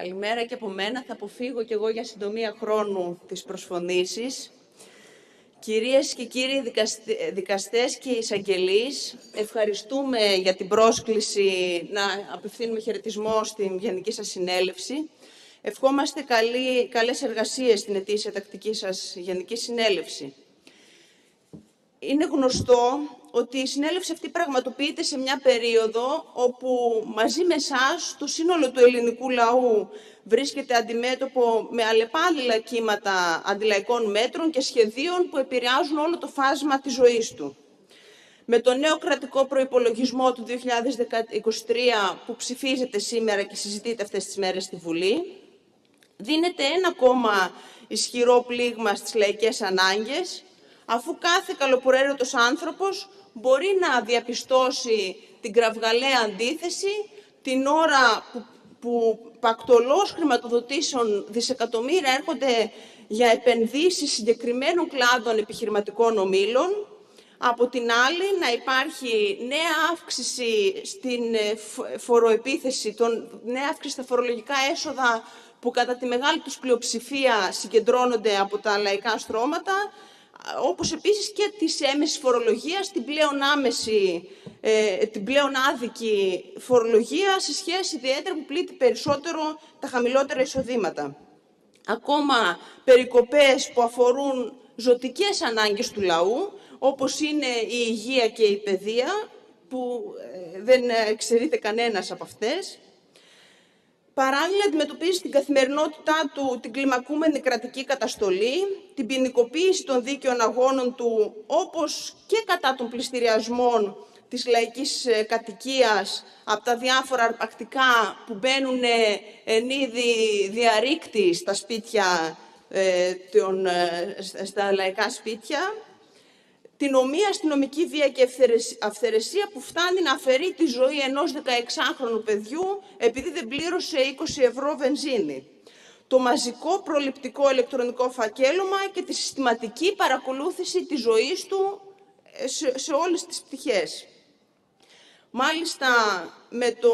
Καλημέρα και από μένα. Θα αποφύγω κι εγώ για συντομία χρόνου τις προσφωνήσεις. Κυρίες και κύριοι δικαστές και εισαγγελείς, ευχαριστούμε για την πρόσκληση να απευθύνουμε χαιρετισμό στην Γενική σας Συνέλευση. Ευχόμαστε καλή, καλές εργασίες στην ετήσια τακτική σας Γενική Συνέλευση. Είναι γνωστό ότι η συνέλευση αυτή πραγματοποιείται σε μια περίοδο όπου μαζί με εσάς το σύνολο του ελληνικού λαού βρίσκεται αντιμέτωπο με αλλεπάλληλα κύματα αντιλαϊκών μέτρων και σχεδίων που επηρεάζουν όλο το φάσμα της ζωής του. Με το νέο κρατικό προϋπολογισμό του 2023 που ψηφίζεται σήμερα και συζητείται αυτές τις μέρες στη Βουλή, δίνεται ένα ακόμα ισχυρό πλήγμα στις λαϊκές ανάγκες, αφού κάθε καλοπροαίρετος άνθρωπος μπορεί να διαπιστώσει την κραυγαλαία αντίθεση την ώρα που, που πακτολός χρηματοδοτήσεων δισεκατομμύρια έρχονται για επενδύσεις συγκεκριμένων κλάδων επιχειρηματικών ομίλων, από την άλλη να υπάρχει νέα αύξηση στην ε, φοροεπίθεση, τον, νέα αύξηση στα φορολογικά έσοδα που κατά τη μεγάλη τους πλειοψηφία συγκεντρώνονται από τα λαϊκά στρώματα, όπως επίσης και της έμεσης φορολογίας, την πλέον άμεση, ε, την πλέον άδικη φορολογία σε σχέση ιδιαίτερα που πλήττει περισσότερο τα χαμηλότερα εισοδήματα. Ακόμα περικοπές που αφορούν ζωτικές ανάγκες του λαού, όπως είναι η υγεία και η παιδεία, που ε, δεν εξαιρείται κανένας από αυτές, Παράλληλα, αντιμετωπίζει στην καθημερινότητά του την κλιμακούμενη κρατική καταστολή, την ποινικοποίηση των δίκαιων αγώνων του, όπως και κατά των πληστηριασμών της λαϊκής ε, κατοικίας από τα διάφορα αρπακτικά που μπαίνουν ε, εν είδη διαρρήκτη στα σπίτια, ε, στα λαϊκά σπίτια την ομοία αστυνομική βία και αυθαιρεσία που φτάνει να αφαιρεί τη ζωή ενός 16χρονου παιδιού επειδή δεν πλήρωσε 20 ευρώ βενζίνη. Το μαζικό προληπτικό ηλεκτρονικό φακέλωμα και τη συστηματική παρακολούθηση της ζωής του ε, σε, σε όλες τις πτυχές. Μάλιστα, με το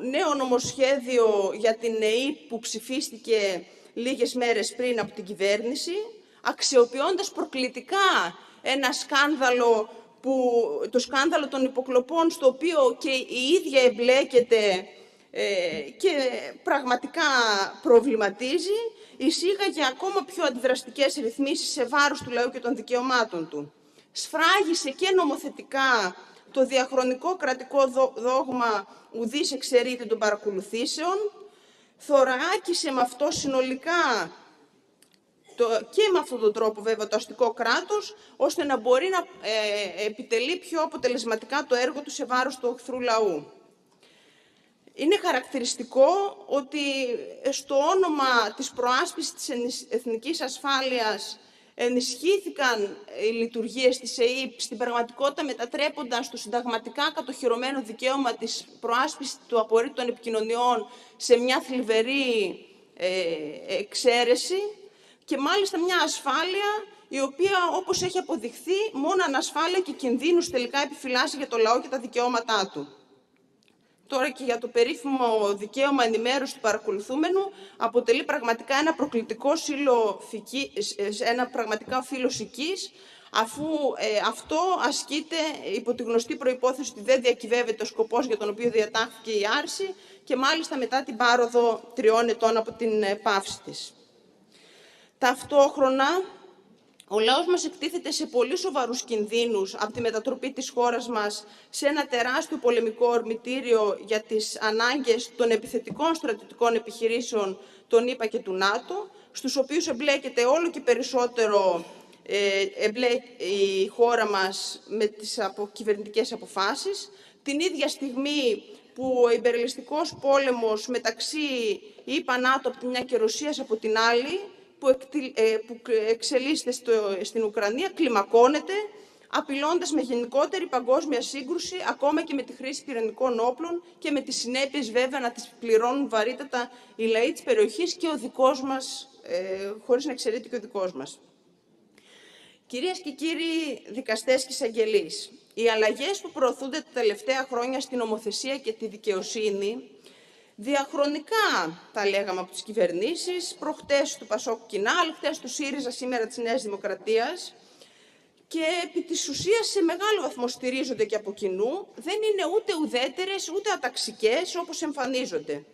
νέο νομοσχέδιο για την ΕΕ που ψηφίστηκε λίγες μέρες πριν από την κυβέρνηση, αξιοποιώντας προκλητικά ένα σκάνδαλο, που, το σκάνδαλο των υποκλοπών, στο οποίο και η ίδια εμπλέκεται ε, και πραγματικά προβληματίζει, εισήγαγε ακόμα πιο αντιδραστικές ρυθμίσεις σε βάρος του λαού και των δικαιωμάτων του. Σφράγισε και νομοθετικά το διαχρονικό κρατικό δόγμα ουδής εξαιρείται των παρακολουθήσεων, θωράκισε με αυτό συνολικά το, και με αυτόν τον τρόπο βέβαια το αστικό κράτος, ώστε να μπορεί να ε, επιτελεί πιο αποτελεσματικά το έργο του σε βάρος του οχθρού λαού. Είναι χαρακτηριστικό ότι στο όνομα της προάσπισης της εθνικής ασφάλειας ενισχύθηκαν οι λειτουργίες της ΕΕΠ στην πραγματικότητα μετατρέποντας το συνταγματικά κατοχυρωμένο δικαίωμα της προάσπισης του απορρίτου των επικοινωνιών σε μια θλιβερή ε, εξαίρεση και μάλιστα μια ασφάλεια η οποία όπως έχει αποδειχθεί μόνο ανασφάλεια και κινδύνους τελικά επιφυλάσσει για το λαό και τα δικαιώματά του. Τώρα και για το περίφημο δικαίωμα ενημέρωσης του παρακολουθούμενου αποτελεί πραγματικά ένα προκλητικό σύλλο ένα πραγματικά φύλλο σικής, αφού ε, αυτό ασκείται υπό τη γνωστή προϋπόθεση ότι δεν διακυβεύεται ο σκοπός για τον οποίο διατάχθηκε η άρση και μάλιστα μετά την πάροδο τριών ετών από την ε, πάυση της. Ταυτόχρονα, ο λαός μας εκτίθεται σε πολύ σοβαρούς κινδύνους από τη μετατροπή της χώρας μας σε ένα τεράστιο πολεμικό ορμητήριο για τις ανάγκες των επιθετικών στρατιωτικών επιχειρήσεων των ΗΠΑ και του ΝΑΤΟ, στους οποίους εμπλέκεται όλο και περισσότερο ε, η χώρα μας με τις κυβερνητικές αποφάσεις. Την ίδια στιγμή που ο υπερελιστικός πόλεμος μεταξύ ΗΠΑ, ΝΑΤΟ από τη μια και Ρωσίας από την άλλη ε, που εξελίσσεται στην Ουκρανία κλιμακώνεται, απειλώντας με γενικότερη παγκόσμια σύγκρουση, ακόμα και με τη χρήση πυρηνικών όπλων και με τις συνέπειες βέβαια να τις πληρώνουν βαρύτατα οι λαοί της περιοχής και ο δικός μας, ε, χωρίς να εξαιρείται και ο δικός μας. Κυρίες και κύριοι δικαστές και εισαγγελείς, οι αλλαγές που προωθούνται τα τελευταία χρόνια στην ομοθεσία και τη δικαιοσύνη Διαχρονικά τα λέγαμε από τις κυβερνήσεις, προχτές του Πασόκ Κινάλ, χτες του ΣΥΡΙΖΑ, σήμερα της Νέας Δημοκρατίας, και επί της ουσίας σε μεγάλο βαθμό στηρίζονται και από κοινού, δεν είναι ούτε ουδέτερες ούτε αταξικές όπως εμφανίζονται.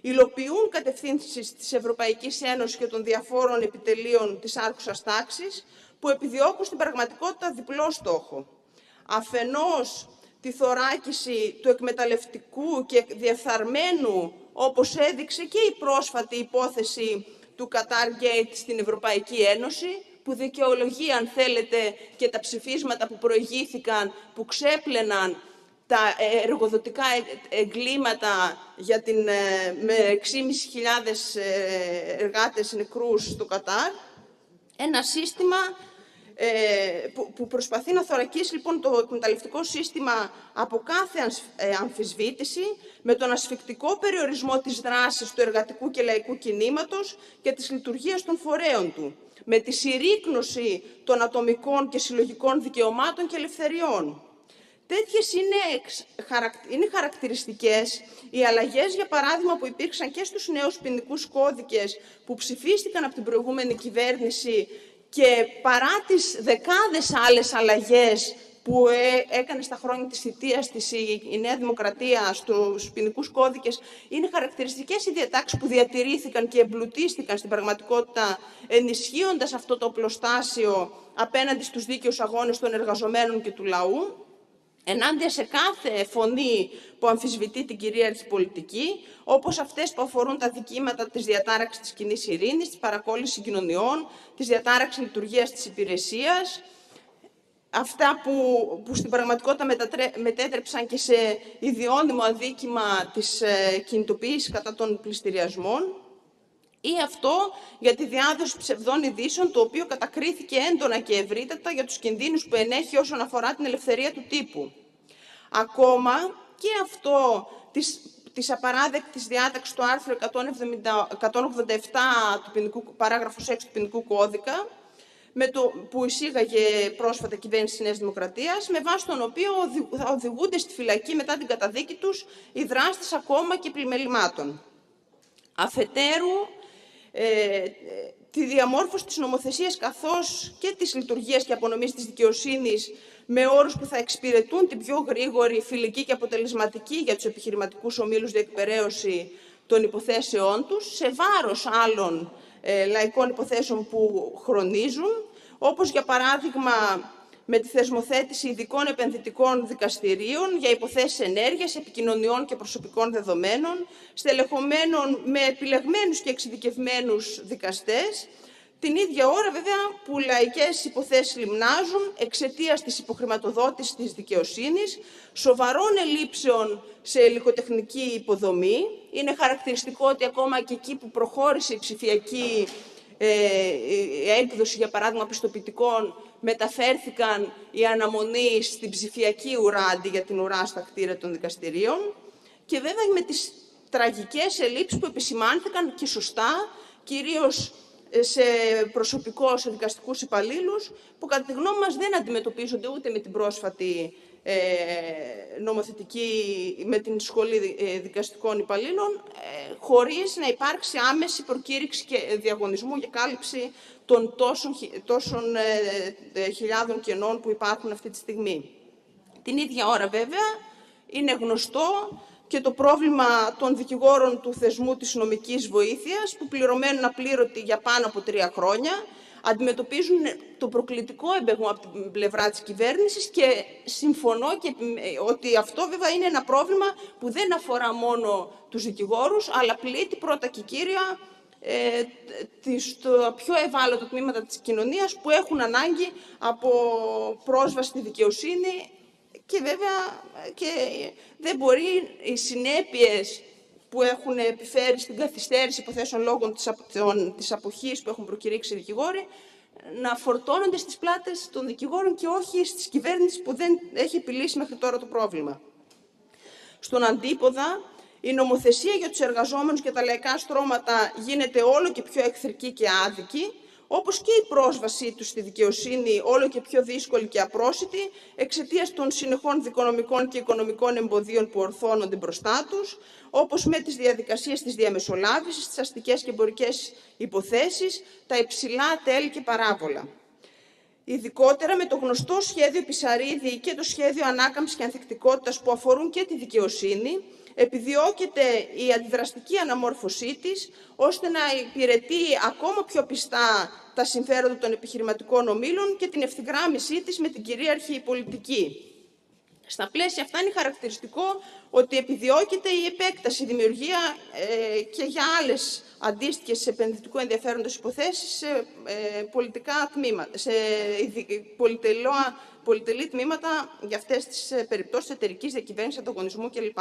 Υλοποιούν κατευθύνσεις της Ευρωπαϊκής Ένωσης και των διαφόρων επιτελείων της άρχουσας τάξης που επιδιώκουν στην πραγματικότητα διπλό στόχο. Αφενός τη θωράκιση του εκμεταλλευτικού και διεφθαρμένου, όπως έδειξε και η πρόσφατη υπόθεση του Qatar Gate στην Ευρωπαϊκή Ένωση, που δικαιολογεί, αν θέλετε, και τα ψηφίσματα που προηγήθηκαν, που ξέπλαιναν τα εργοδοτικά εγκλήματα για την, ε, με 6.500 ε, εργάτες νεκρούς στο Κατάρ. Ένα σύστημα ε, που προσπαθεί να θωρακίσει λοιπόν το εκμεταλλευτικό σύστημα από κάθε αμφισβήτηση με τον ασφικτικό περιορισμό της δράσης του εργατικού και λαϊκού κινήματος και της λειτουργίας των φορέων του με τη συρρήκνωση των ατομικών και συλλογικών δικαιωμάτων και ελευθεριών. Τέτοιες είναι, είναι χαρακτηριστικές οι αλλαγές, για παράδειγμα, που υπήρξαν και στους νέους ποινικούς κώδικες που ψηφίστηκαν από την προηγούμενη κυβέρνηση και παρά τις δεκάδες άλλες αλλαγές που ε, έκανε στα χρόνια της θητείας της η Νέα Δημοκρατία στους ποινικούς κώδικες είναι χαρακτηριστικές οι διατάξεις που διατηρήθηκαν και εμπλουτίστηκαν στην πραγματικότητα ενισχύοντας αυτό το οπλοστάσιο απέναντι στους δίκαιους αγώνες των εργαζομένων και του λαού ενάντια σε κάθε φωνή που αμφισβητεί την κυρίαρχη πολιτική, όπως αυτές που αφορούν τα δικήματα της διατάραξης της κοινή ειρήνης, της παρακόλλησης συγκοινωνιών, της διατάραξης λειτουργίας της υπηρεσίας, αυτά που, που στην πραγματικότητα μετέτρεψαν και σε ιδιώνυμο αδίκημα της ε, κινητοποίησης κατά των πληστηριασμών ή αυτό για τη διάδοση ψευδών ειδήσεων, το οποίο κατακρίθηκε έντονα και ευρύτατα για τους κινδύνους που ενέχει όσον αφορά την ελευθερία του τύπου. Ακόμα και αυτό της, της απαράδεκτης διάταξης του άρθρου 187 του ποινικού, παράγραφος 6 του ποινικού κώδικα, με το, που εισήγαγε πρόσφατα κυβέρνηση της Νέας Δημοκρατίας, με βάση τον οποίο θα οδηγούνται στη φυλακή μετά την καταδίκη τους οι δράστες ακόμα και πλημελημάτων. Αφετέρου, ε, τη διαμόρφωση της νομοθεσίας καθώς και της λειτουργίας και απονομής της δικαιοσύνης με όρους που θα εξυπηρετούν την πιο γρήγορη, φιλική και αποτελεσματική για τους επιχειρηματικούς ομίλους διεκπαιρέωση των υποθέσεών τους, σε βάρος άλλων ε, λαϊκών υποθέσεων που χρονίζουν, όπως για παράδειγμα με τη θεσμοθέτηση ειδικών επενδυτικών δικαστηρίων για υποθέσεις ενέργειας, επικοινωνιών και προσωπικών δεδομένων, στελεχωμένων με επιλεγμένους και εξειδικευμένους δικαστές, την ίδια ώρα βέβαια που λαϊκές υποθέσεις λιμνάζουν εξαιτίας της υποχρηματοδότησης της δικαιοσύνης, σοβαρών ελλείψεων σε υλικοτεχνική υποδομή. Είναι χαρακτηριστικό ότι ακόμα και εκεί που προχώρησε η ψηφιακή ε, η έκδοση, για παράδειγμα, πιστοποιητικών, μεταφέρθηκαν η αναμονή στην ψηφιακή ουρά αντί για την ουρά στα κτίρια των δικαστηρίων. Και βέβαια με τις τραγικές ελλείψεις που επισημάνθηκαν και σωστά, κυρίως ε, σε προσωπικό, σε δικαστικούς υπαλλήλους, που κατά τη γνώμη μας δεν αντιμετωπίζονται ούτε με την πρόσφατη ε, νομοθετική, με την Σχολή ε, Δικαστικών Υπαλλήλων, ε, χωρίς να υπάρξει άμεση προκήρυξη και διαγωνισμού για κάλυψη των τόσων, τόσων χιλιάδων κενών που υπάρχουν αυτή τη στιγμή. Την ίδια ώρα, βέβαια, είναι γνωστό και το πρόβλημα των δικηγόρων του θεσμού της νομικής βοήθειας, που πληρωμένουν απλήρωτοι για πάνω από τρία χρόνια, αντιμετωπίζουν το προκλητικό έμπεγμα από την πλευρά της κυβέρνησης και συμφωνώ και ότι αυτό βέβαια είναι ένα πρόβλημα που δεν αφορά μόνο τους δικηγόρους, αλλά πλήττει πρώτα και κύρια ε, τις, το πιο ευάλωτο τμήματα της κοινωνίας που έχουν ανάγκη από πρόσβαση στη δικαιοσύνη και βέβαια και δεν μπορεί οι συνέπειες που έχουν επιφέρει στην καθυστέρηση υποθέσεων λόγω της, της αποχής που έχουν προκηρύξει οι δικηγόροι, να φορτώνονται στις πλάτες των δικηγόρων και όχι στις κυβέρνησεις που δεν έχει επιλύσει μέχρι τώρα το πρόβλημα. Στον αντίποδα, η νομοθεσία για τους εργαζόμενους και τα λαϊκά στρώματα γίνεται όλο και πιο εχθρική και άδικη, όπως και η πρόσβασή τους στη δικαιοσύνη όλο και πιο δύσκολη και απρόσιτη εξαιτίας των συνεχών δικονομικών και οικονομικών εμποδίων που ορθώνονται μπροστά τους, όπως με τις διαδικασίες της διαμεσολάβησης, τις αστικές και εμπορικές υποθέσεις, τα υψηλά τέλη και παράβολα. Ειδικότερα με το γνωστό σχέδιο Πισαρίδη και το σχέδιο ανάκαμψης και ανθεκτικότητας που αφορούν και τη δικαιοσύνη, επιδιώκεται η αντιδραστική αναμόρφωσή της, ώστε να υπηρετεί ακόμα πιο πιστά τα συμφέροντα των επιχειρηματικών ομίλων και την ευθυγράμμισή της με την κυρίαρχη πολιτική. Στα πλαίσια αυτά είναι χαρακτηριστικό ότι επιδιώκεται η επέκταση, η δημιουργία ε, και για άλλες αντίστοιχες επενδυτικού ενδιαφέροντος υποθέσεις σε ε, πολιτικά τμήματα, σε πολυτελή τμήματα για αυτές τις ε, περιπτώσεις εταιρικής διακυβέρνησης, ανταγωνισμού κλπ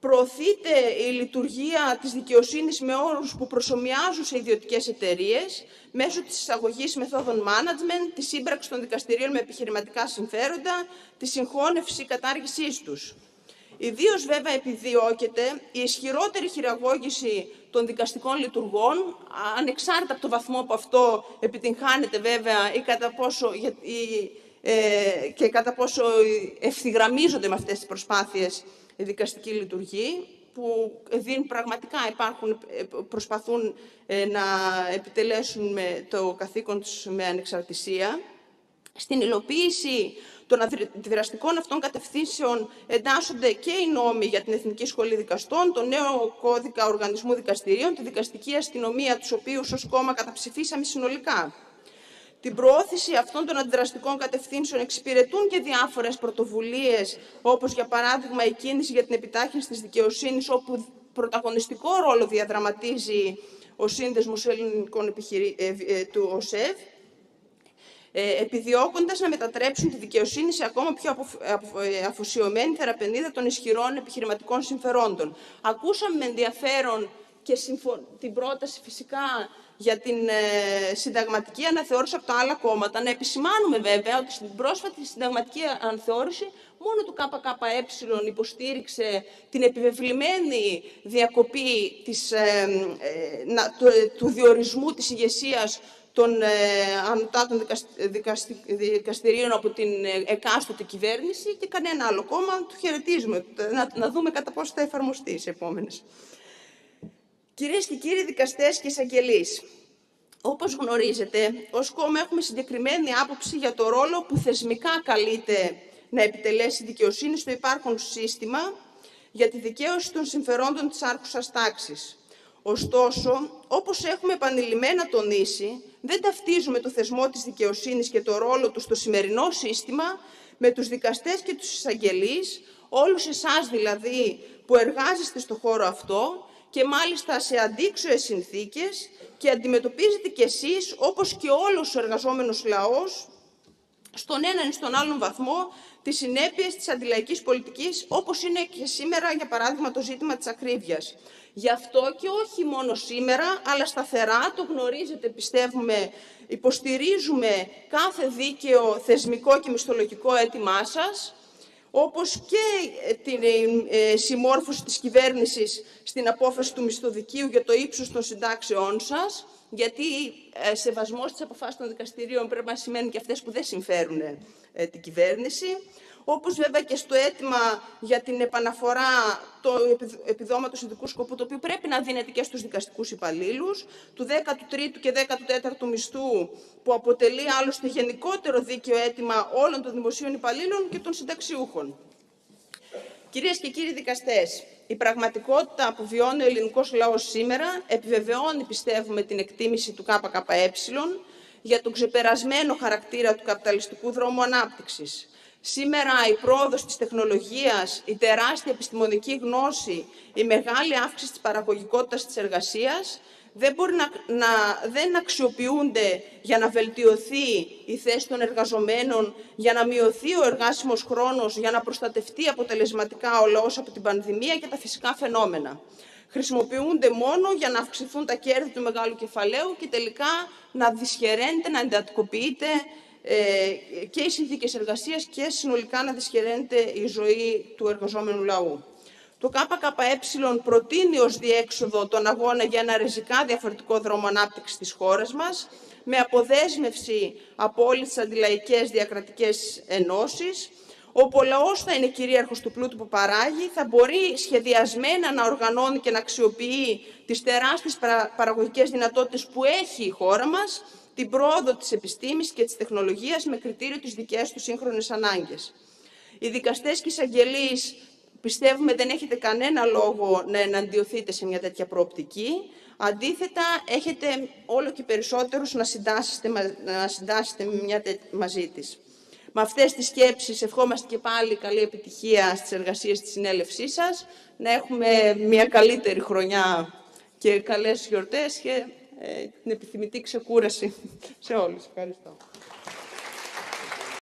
προωθείται η λειτουργία της δικαιοσύνης με όρους που προσωμιάζουν σε ιδιωτικές εταιρείες μέσω της εισαγωγής μεθόδων management, της σύμπραξης των δικαστηρίων με επιχειρηματικά συμφέροντα, της συγχώνευσης κατάργησής τους. Ιδίως βέβαια επιδιώκεται η ισχυρότερη χειραγώγηση των δικαστικών λειτουργών, ανεξάρτητα από το βαθμό που αυτό επιτυγχάνεται βέβαια ή κατά πόσο, ή, ε, και κατά πόσο ευθυγραμμίζονται με αυτές τις προσπάθειες δικαστική λειτουργή, που δίνουν πραγματικά υπάρχουν, ε, προσπαθούν ε, να επιτελέσουν με το καθήκον τους με ανεξαρτησία. Στην υλοποίηση των αντιδραστικών αυτών κατευθύνσεων εντάσσονται και οι νόμοι για την Εθνική Σχολή Δικαστών, το νέο κώδικα οργανισμού δικαστηρίων, τη δικαστική αστυνομία, τους οποίους ως κόμμα καταψηφίσαμε συνολικά. Την προώθηση αυτών των αντιδραστικών κατευθύνσεων εξυπηρετούν και διάφορες πρωτοβουλίες, όπως για παράδειγμα η κίνηση για την επιτάχυνση της δικαιοσύνης, όπου πρωταγωνιστικό ρόλο διαδραματίζει ο Σύνδεσμος Ελληνικών Επιχειρη... Ε, ε, του ΟΣΕΒ, ε, επιδιώκοντας να μετατρέψουν τη δικαιοσύνη σε ακόμα πιο αφοσιωμένη θεραπενίδα των ισχυρών επιχειρηματικών συμφερόντων. Ακούσαμε με ενδιαφέρον και την πρόταση φυσικά για την ε, συνταγματική αναθεώρηση από τα άλλα κόμματα. Να επισημάνουμε βέβαια ότι στην πρόσφατη συνταγματική αναθεώρηση μόνο το ΚΚΕ υποστήριξε την επιβεβλημένη διακοπή της, ε, ε, να, του, του, διορισμού της ηγεσίας των ε, ανωτάτων δικαστηρίων από την ε, εκάστοτε κυβέρνηση και κανένα άλλο κόμμα του χαιρετίζουμε. Να, να δούμε κατά πόσο θα εφαρμοστεί σε επόμενες. Κυρίες και κύριοι δικαστές και εισαγγελείς, όπως γνωρίζετε, ως κόμμα έχουμε συγκεκριμένη άποψη για το ρόλο που θεσμικά καλείται να επιτελέσει δικαιοσύνη στο υπάρχον σύστημα για τη δικαίωση των συμφερόντων της άρχουσας τάξης. Ωστόσο, όπως έχουμε επανειλημμένα τονίσει, δεν ταυτίζουμε το θεσμό της δικαιοσύνης και το ρόλο του στο σημερινό σύστημα με τους δικαστές και τους εισαγγελείς, όλους εσάς δηλαδή που εργάζεστε στο χώρο αυτό και μάλιστα σε αντίξωες συνθήκες και αντιμετωπίζετε κι εσείς, όπως και όλος ο εργαζόμενος λαός, στον έναν ή στον άλλον βαθμό, τις συνέπειες της αντιλαϊκής πολιτικής, όπως είναι και σήμερα, για παράδειγμα, το ζήτημα της ακρίβειας. Γι' αυτό και όχι μόνο σήμερα, αλλά σταθερά, το γνωρίζετε, πιστεύουμε, υποστηρίζουμε κάθε δίκαιο θεσμικό και μισθολογικό αίτημά σας, όπως και ε, την ε, συμμόρφωση της κυβέρνησης στην απόφαση του μισθοδικίου για το ύψος των συντάξεών σας, γιατί ε, σεβασμός της αποφάσης των δικαστηρίων πρέπει να σημαίνει και αυτές που δεν συμφέρουν την κυβέρνηση όπως βέβαια και στο αίτημα για την επαναφορά του επιδόματος ειδικού σκοπού, το οποίο πρέπει να δίνεται και στους δικαστικούς υπαλλήλους, του 13ου και 14ου μισθού, που αποτελεί άλλωστε γενικότερο δίκαιο αίτημα όλων των δημοσίων υπαλλήλων και των συνταξιούχων. Κυρίες και κύριοι δικαστές, η πραγματικότητα που βιώνει ο ελληνικός λαός σήμερα επιβεβαιώνει, πιστεύουμε, την εκτίμηση του ΚΚΕ για τον ξεπερασμένο χαρακτήρα του καπιταλιστικού δρόμου ανάπτυξης Σήμερα η πρόοδος της τεχνολογίας, η τεράστια επιστημονική γνώση, η μεγάλη αύξηση της παραγωγικότητας της εργασίας δεν μπορεί να, να δεν αξιοποιούνται για να βελτιωθεί η θέση των εργαζομένων, για να μειωθεί ο εργάσιμος χρόνος, για να προστατευτεί αποτελεσματικά ο λαός από την πανδημία και τα φυσικά φαινόμενα. Χρησιμοποιούνται μόνο για να αυξηθούν τα κέρδη του μεγάλου κεφαλαίου και τελικά να δυσχεραίνεται, να εντατικοποιείται ε, και οι συνθήκες εργασίας και συνολικά να δυσχεραίνεται η ζωή του εργαζόμενου λαού. Το ΚΚΕ προτείνει ως διέξοδο τον αγώνα για ένα ριζικά διαφορετικό δρόμο ανάπτυξης της χώρας μας, με αποδέσμευση από όλες τις αντιλαϊκές διακρατικές ενώσεις, όπου ο λαός θα είναι κυρίαρχος του πλούτου που παράγει, θα μπορεί σχεδιασμένα να οργανώνει και να αξιοποιεί τις τεράστιες παραγωγικές δυνατότητες που έχει η χώρα μας, την πρόοδο της επιστήμης και της τεχνολογίας με κριτήριο τις δικές του σύγχρονες ανάγκες. Οι δικαστές και εισαγγελείς πιστεύουμε δεν έχετε κανένα λόγο να εναντιωθείτε σε μια τέτοια προοπτική. Αντίθετα, έχετε όλο και περισσότερους να συντάσσετε, να συντάσσετε μια μαζί της. Με αυτές τις σκέψεις ευχόμαστε και πάλι καλή επιτυχία στις εργασίες της συνέλευσής σας, να έχουμε μια καλύτερη χρονιά και καλές γιορτές και ε, την επιθυμητή ξεκούραση σε όλους. Ευχαριστώ.